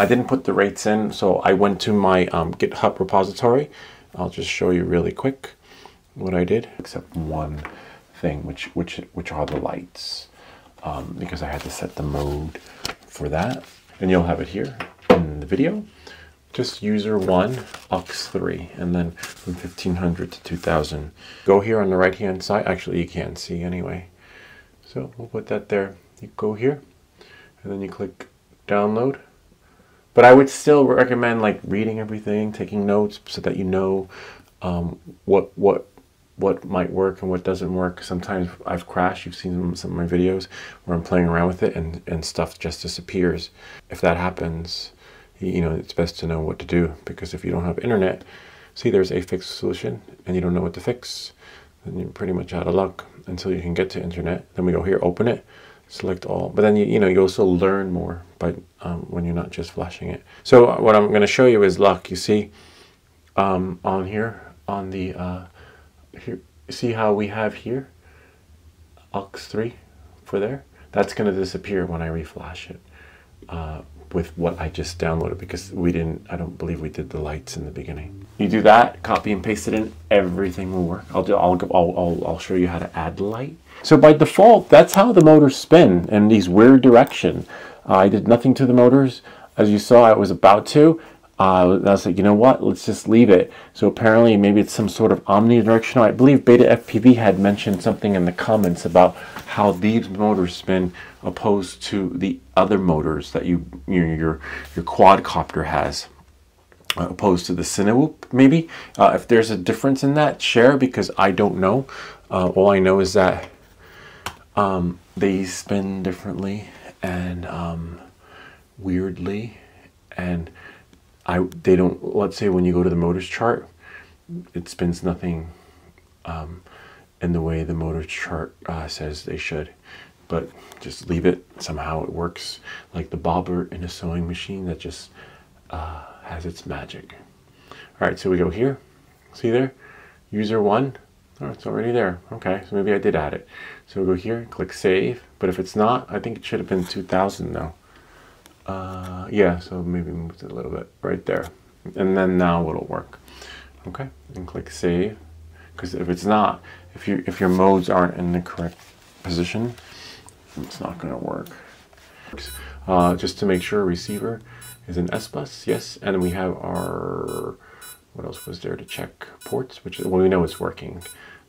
I didn't put the rates in, so I went to my um, GitHub repository. I'll just show you really quick what I did, except one thing, which which which are the lights, um, because I had to set the mode for that, and you'll have it here in the video. Just user one, aux3, and then from 1500 to 2000. Go here on the right hand side. Actually, you can't see anyway. So we'll put that there. You go here, and then you click download. But I would still recommend like reading everything, taking notes, so that you know um, what what what might work and what doesn't work. Sometimes I've crashed. You've seen some of my videos where I'm playing around with it and, and stuff just disappears. If that happens, you know, it's best to know what to do because if you don't have internet, see there's a fixed solution and you don't know what to fix, then you're pretty much out of luck until you can get to internet. Then we go here, open it, select all. But then, you, you know, you also learn more by um, when you're not just flashing it. So what I'm going to show you is luck. You see um, on here, on the... Uh, here, see how we have here aux3 for there? That's going to disappear when I reflash it uh, with what I just downloaded because we didn't, I don't believe we did the lights in the beginning. You do that, copy and paste it in, everything will work. I'll, do, I'll, I'll, I'll, show you how to add light. So by default, that's how the motors spin in these weird direction. Uh, I did nothing to the motors. As you saw, I was about to, uh, I was like, you know what? Let's just leave it. So apparently, maybe it's some sort of omnidirectional. I believe BetaFPV had mentioned something in the comments about how these motors spin opposed to the other motors that you your your, your quadcopter has. Uh, opposed to the Cinewhoop, maybe. Uh, if there's a difference in that, share because I don't know. Uh, all I know is that um, they spin differently and um, weirdly, and I they don't. Let's say when you go to the motors chart, it spins nothing um, in the way the motors chart uh, says they should. But just leave it. Somehow it works like the bobber in a sewing machine that just uh, has its magic. All right, so we go here. See there, user one. Oh, it's already there. Okay, so maybe I did add it. So we'll go here, click save. But if it's not, I think it should have been 2000 though. Uh, yeah, so maybe move it a little bit right there. And then now it'll work. Okay, and click save. Because if it's not, if you if your modes aren't in the correct position, it's not going to work. Uh, just to make sure receiver is an SBUS, yes, and we have our what else was there to check ports, which well we know it's working.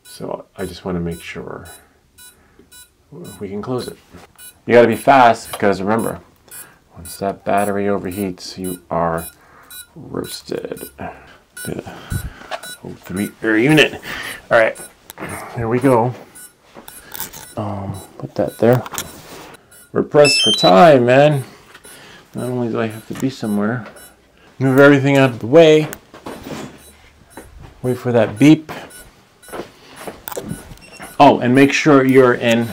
So I just want to make sure we can close it. You got to be fast because remember, once that battery overheats, you are roasted. The O3 air unit. All right, here we go. Um, put that there. We're pressed for time, man. Not only do I have to be somewhere, move everything out of the way. Wait for that beep. Oh, and make sure you're in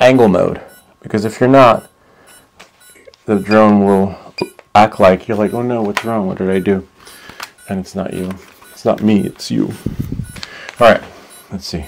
angle mode. Because if you're not, the drone will act like you're like, oh no, what's wrong? What did I do? And it's not you. It's not me, it's you. All right, let's see.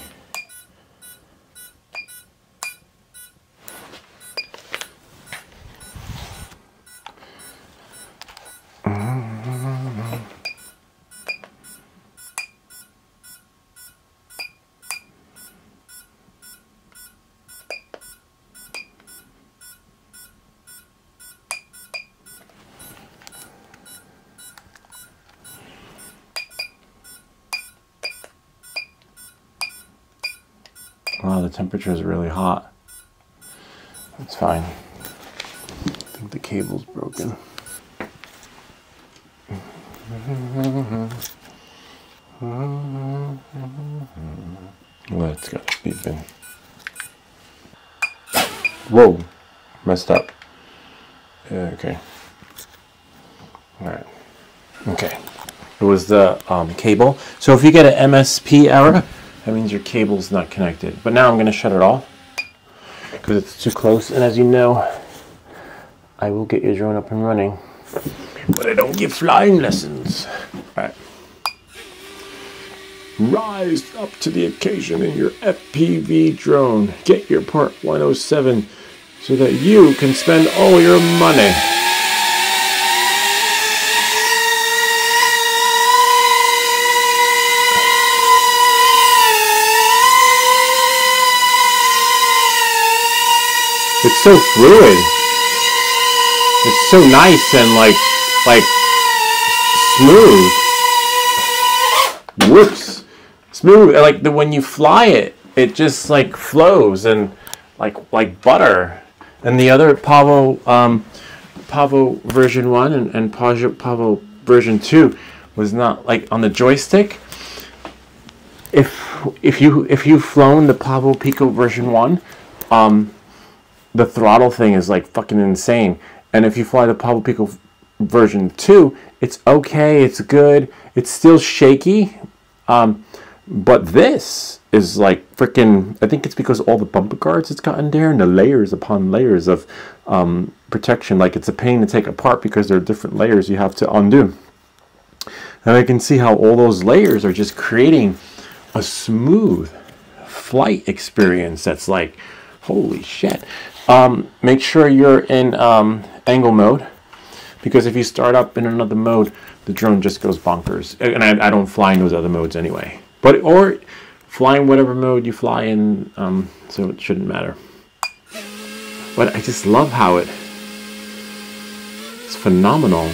Wow, the temperature is really hot. That's fine. I think the cable's broken. Let's got beeping. Whoa, messed up. Okay. All right. Okay. It was the um, cable. So if you get an MSP error, that means your cable's not connected. But now I'm going to shut it off because it's too close. And as you know, I will get your drone up and running. But I don't give flying lessons. All right. Rise up to the occasion in your FPV drone. Get your Part 107 so that you can spend all your money. So fluid. It's so nice and like like smooth. Whoops. Smooth like the when you fly it, it just like flows and like like butter. And the other Pavo um, Pavo version one and, and Pavo, Pavo version two was not like on the joystick. If if you if you've flown the Pavo Pico version one, um, the throttle thing is like fucking insane. And if you fly the Pavo Pico version 2, it's okay, it's good, it's still shaky. Um, but this is like freaking, I think it's because all the bumper guards it's gotten there and the layers upon layers of um, protection. Like it's a pain to take apart because there are different layers you have to undo. And I can see how all those layers are just creating a smooth flight experience that's like, holy shit. Um, make sure you're in um, angle mode because if you start up in another mode, the drone just goes bonkers. And I, I don't fly in those other modes anyway. But or fly in whatever mode you fly in, um, so it shouldn't matter. But I just love how it. It's phenomenal.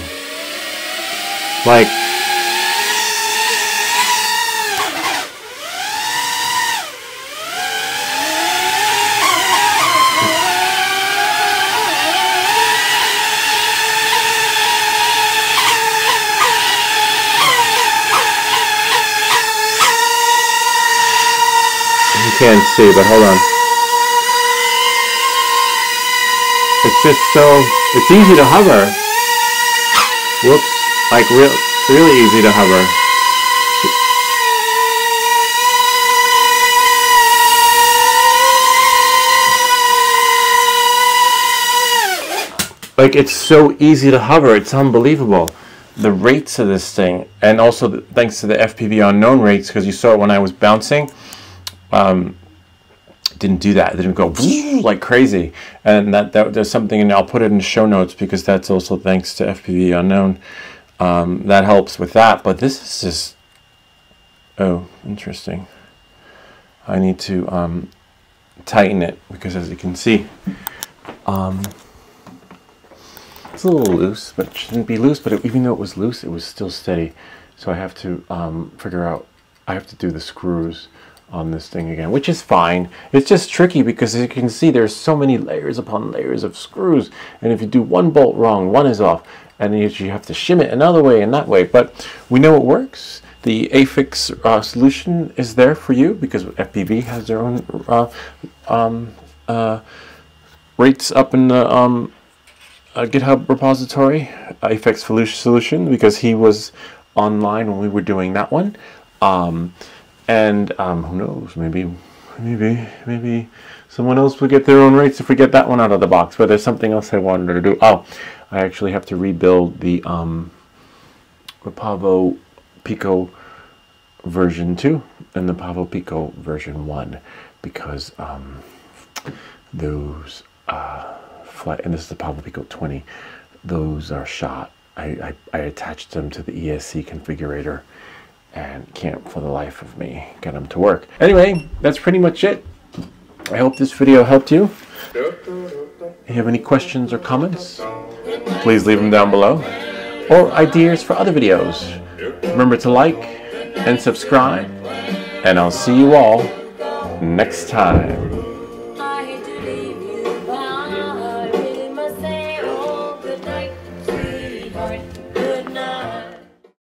Like can't see, but hold on. It's just so, it's easy to hover. Whoops, like real, really easy to hover. Like it's so easy to hover, it's unbelievable. The rates of this thing, and also thanks to the FPV unknown rates, because you saw it when I was bouncing, um, didn't do that. It didn't go like crazy. And that, that there's something, and I'll put it in the show notes because that's also thanks to FPV Unknown. Um, that helps with that. But this is just, oh, interesting. I need to um, tighten it because as you can see, um, it's a little loose, but it shouldn't be loose. But it, even though it was loose, it was still steady. So I have to um, figure out, I have to do the screws on this thing again, which is fine. It's just tricky because as you can see, there's so many layers upon layers of screws. And if you do one bolt wrong, one is off. And you have to shim it another way and that way. But we know it works. The AFIX uh, solution is there for you because FPV has their own uh, um, uh, rates up in the um, uh, GitHub repository, AFIX solution, because he was online when we were doing that one. Um, and um, who knows, maybe, maybe, maybe someone else will get their own rates if we get that one out of the box. But there's something else I wanted to do. Oh, I actually have to rebuild the um, Pavo Pico version 2 and the Pavo Pico version 1 because um, those uh, flight, and this is the Pavo Pico 20, those are shot. I, I, I attached them to the ESC configurator and can't for the life of me get them to work. Anyway, that's pretty much it. I hope this video helped you. If you have any questions or comments, please leave them down below. Or ideas for other videos. Remember to like and subscribe. And I'll see you all next time.